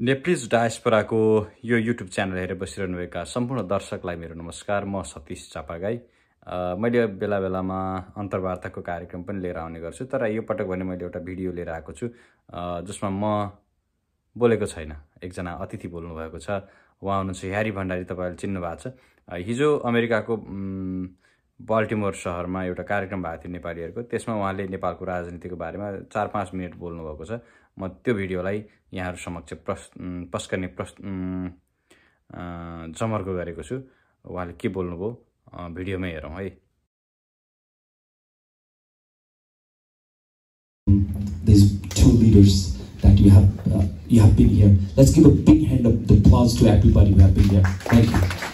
Nepalese डायस्पोराको यो YouTube channel हेरेर बसिरहनुभएका सम्पूर्ण दर्शकलाई मेरो नमस्कार म सतीश चापागाई। मैले बेला बेलामा अन्तर्वार्ताको कार्यक्रम पनि लिएर आउने गर्छु तर यो पटक भने मैले एउटा भिडियो लिएर आएको छु जसमा म बोलेको छैन। एकजना अतिथि बोल्नुभएको छ। उहाँ हुनुहुन्छ ह्यारी भण्डारी तपाईँहरूले चिन्नु भएको छ हिजो अमेरिकाको बल्टिमोर सहरमा एउटा कार्यक्रम भएको थियो नेपालीहरूको। त्यसमा उहाँले नेपालको राजनीतिको बारेमा चार पाँच मिनट बोल्नुभएको छ। म त्यो भिडियोलाई यहाँहरू समक्ष प्रस् पस्कने प्रस् जमर्को गरेको छु उहाँले के बोल्नुभयो भिडियोमै हेरौँ है These two leaders that you have uh, you have been here. Let's give a big hand of applause to everybody who have been here. Thank you.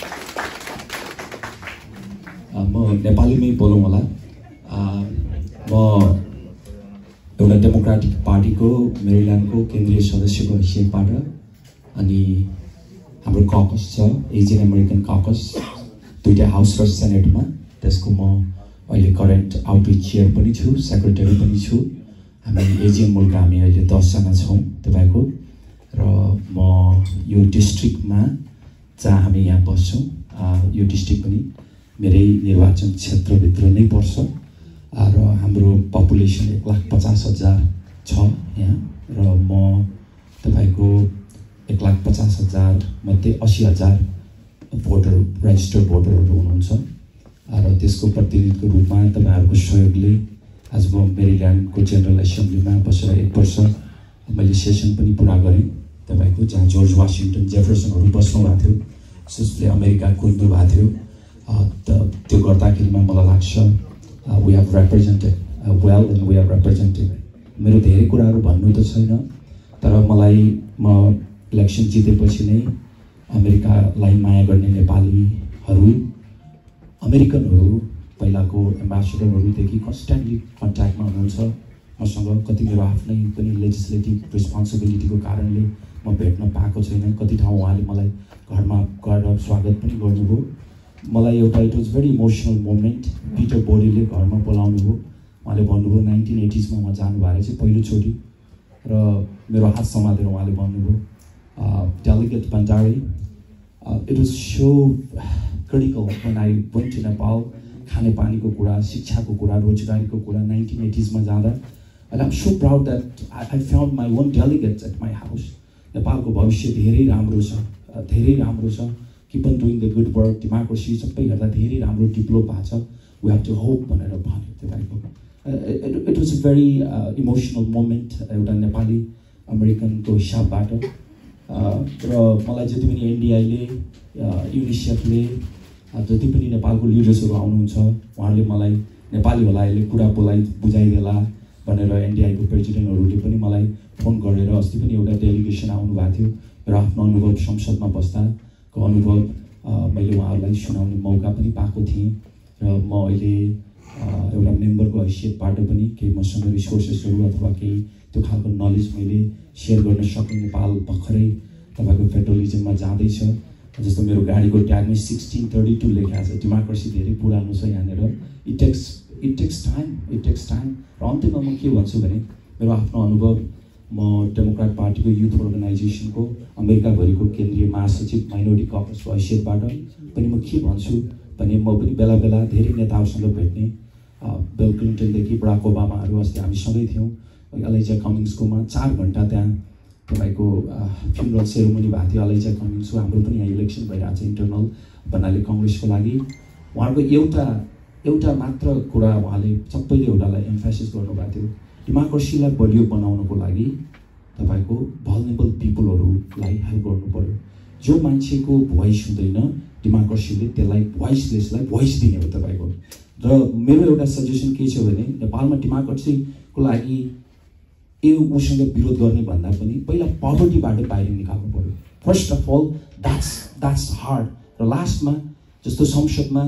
म नेपालीमै बोलौँ होला म एउटा डेमोक्रेटिक पार्टीको मेरिल्यान्डको केन्द्रीय सदस्यको हैसियतबाट अनि हाम्रो ककस छ एजियन अमेरिकन ककस दुइटा हाउस र सेनेटमा त्यसको म अहिले करेन्ट आउटरिच चेयर पनि छु सेक्रेटरी पनि छु। हामी एजियन मुलुक हामी अहिले दसजना छौँ तपाईँको र म यो डिस्ट्रिक्टमा जहाँ हामी यहाँ बस्छौँ यो डिस्ट्रिक्ट पनि मेरै निर्वाचन क्षेत्रभित्र नै पर्छ। र हाम्रो पपुलेसन एक लाख पचास हजार छ यहाँ। र म तपाईँको एक लाख पचास हजार मध्ये असी हजार भोटर रेजिस्टर्ड भोटरहरू हुनुहुन्छ। र त्यसको प्रतिनिधिको रूपमा तपाईँहरूको सहयोगले आज म मेरील्यान्डको जेनरल एसेम्ब्लीमा बसेर एक वर्ष मैले सेसन पनि पुरा गरेँ। तपाईँको जहाँ जर्ज वासिङटन जेफरसनहरू बस्नु भएको थियो जसले अमेरिका कुद्नु भएको थियो। त्यो गर्दाखेरिमा मलाई लाग्छ we have represented well and we have represented मेरो धेरै कुराहरू भन्नु त छैन तर मलाई म इलेक्सन जितेपछि नै अमेरिकालाई माया गर्ने नेपालीहरू अमेरिकनहरू पहिलाको एम्बेसडरहरूदेखि कन्सटेन्टली कन्ट्याक्टमा हुनुहुन्छ। मसँग कति मेरो आफ्नै पनि लेजिस्लेटिभ रिस्पोन्सिबिलिटीको कारणले म भेट्न पाएको छैन। कति ठाउँ उहाँले मलाई घरमा गएर स्वागत पनि गर्नुभयो। मलाई एउटा it was very emotional moment Peter बोडीले घरमा बोलाउनु भयो उहाँले भन्नुभयो नाइन्टिन एटिजमा उहाँ जानुभएको चाहिँ पहिलोचोटि र मेरो हात समातेर उहाँले भन्नुभयो delegate Bhandari it was so critical one I went to Nepal खानेपानीको कुरा शिक्षाको कुरा रोजगारीको कुरा नाइन्टिन एटिजमा जाँदा। And I'm so proud that I I found my one delegate at my house नेपालको भविष्य धेरै राम्रो छ धेरै राम्रो छ। Keep on doing the good work democracy सबै हेर्दा धेरै राम्रो डेभलप भएको छ। वी हेभ टु होप भनेर भन्यो तपाईँको it was a very emotional moment एउटा नेपाली अमेरिकनको हिसाबबाट। र मलाई जति पनि एनडिआईले युनिसेफले जति पनि नेपालको लिडर्सहरू आउनुहुन्छ उहाँहरूले मलाई नेपाली होला यसले कुरा बोलाइ बुझाइदेला भनेर एनडिआईको प्रेसिडेन्टहरूले पनि मलाई फोन गरेर अस्ति पनि एउटा डेलिगेसन आउनुभएको थियो। र आफ्नो अनुभव संसदमा बस्दा को अनुभव मैले उहाँहरूलाई सुनाउने मौका पनि पाएको थिएँ र म अहिले एउटा मेम्बरको हैसियतबाट पनि केही मसँग रिसोर्सेसहरू अथवा केही त्यो खालको नलेज मैले सेयर गर्न सक्ने नेपाल भर्खरै तपाईँको फेडरलिजममा जाँदैछ। जस्तो मेरो गाडीको ट्यागमै सिक्सटिन थर्टी टू लेखा छ। डेमोक्रेसी धेरै पुरानो छ यहाँनिर। It takes it takes time it takes time र अन्त्यमा म के भन्छु भने मेरो आफ्नो अनुभव म डेमोक्रेट पार्टीको युथ अर्गनाइजेसनको अमेरिकाभरिको केन्द्रीय महासचिव माइनोरिटी कपसको हैसियतबाट पनि म के भन्छु भने म पनि बेला बेला धेरै नेताहरूसँग भेट्ने बिल क्लिन्टनदेखि बराक ओबामाहरू अस्ति हामी सँगै थियौँ। अलैजा कमिङ्सकोमा चार घन्टा त्यहाँ तपाईँको फ्युनरल सेरोमनी भएको थियो। अलैजा कमिङ्सको हाम्रो पनि यहाँ इलेक्सन भइरहेको छ इन्टरनल भन्नाले कङ्ग्रेसको लागि। उहाँको एउटा एउटा मात्र कुरा उहाँले सबैले एउटालाई एम्फासिस गर्नुभएको थियो। डेमोक्रेसीलाई बलियो बनाउनको लागि तपाईँको भलनेबल पिपुलहरूलाई हेल्प गर्नु पऱ्यो जो मान्छेको भोइस हुँदैन डेमोक्रेसीले त्यसलाई भोइसलेसलाई भोइस दिने हो तपाईँको। र मेरो एउटा सजेसन के छ भने नेपालमा डेमोक्रेसीको लागि ए उसँग विरोध गर्ने भन्दा पनि पहिला पर्भर्टीबाट बाहिर निकाल्नु पऱ्यो first of all that's that's hard र लास्टमा जस्तो संसदमा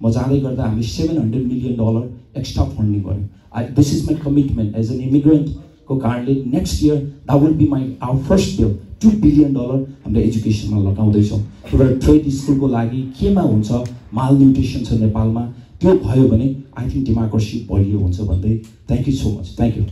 म जाँदै गर्दा हामीले seven hundred million dollar extra funding I this is my commitment as an इमिग्रेन्टको कारणले next year that will be my our first bill two billion dollar हामीले एजुकेसनमा लगाउँदैछौँ एउटा ट्रेड स्कुलको लागि केमा हुन्छ माल न्युट्रिसन छ नेपालमा त्यो भयो भने आई थिङ्क डेमोक्रेसी बलियो हुन्छ भन्दै thank you so much thank you